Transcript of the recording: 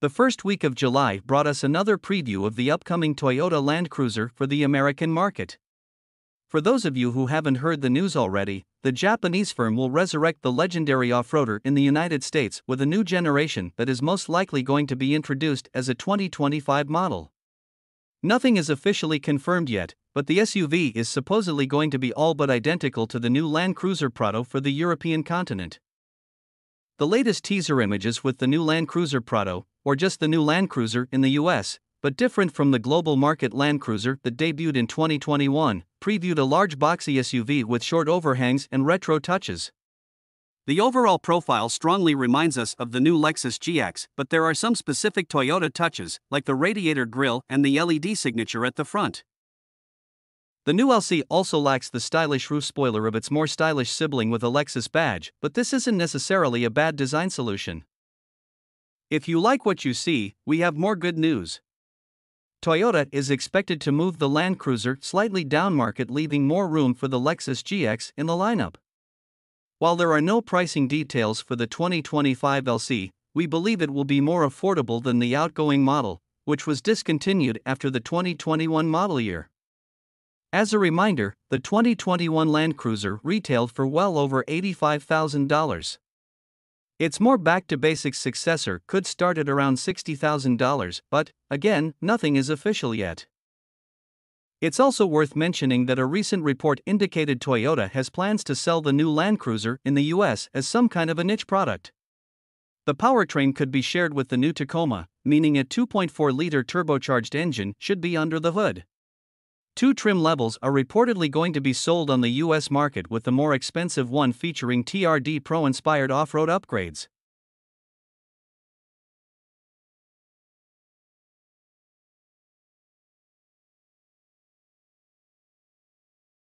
The first week of July brought us another preview of the upcoming Toyota Land Cruiser for the American market. For those of you who haven't heard the news already, the Japanese firm will resurrect the legendary off roader in the United States with a new generation that is most likely going to be introduced as a 2025 model. Nothing is officially confirmed yet, but the SUV is supposedly going to be all but identical to the new Land Cruiser Prado for the European continent. The latest teaser images with the new Land Cruiser Prado, or just the new Land Cruiser in the US, but different from the global market Land Cruiser that debuted in 2021, previewed a large boxy SUV with short overhangs and retro touches. The overall profile strongly reminds us of the new Lexus GX, but there are some specific Toyota touches, like the radiator grille and the LED signature at the front. The new LC also lacks the stylish roof spoiler of its more stylish sibling with a Lexus badge, but this isn't necessarily a bad design solution. If you like what you see, we have more good news. Toyota is expected to move the Land Cruiser slightly downmarket, leaving more room for the Lexus GX in the lineup. While there are no pricing details for the 2025 LC, we believe it will be more affordable than the outgoing model, which was discontinued after the 2021 model year. As a reminder, the 2021 Land Cruiser retailed for well over $85,000. Its more back to basics successor could start at around $60,000, but, again, nothing is official yet. It's also worth mentioning that a recent report indicated Toyota has plans to sell the new Land Cruiser in the US as some kind of a niche product. The powertrain could be shared with the new Tacoma, meaning a 2.4 liter turbocharged engine should be under the hood. Two trim levels are reportedly going to be sold on the US market, with the more expensive one featuring TRD Pro inspired off road upgrades.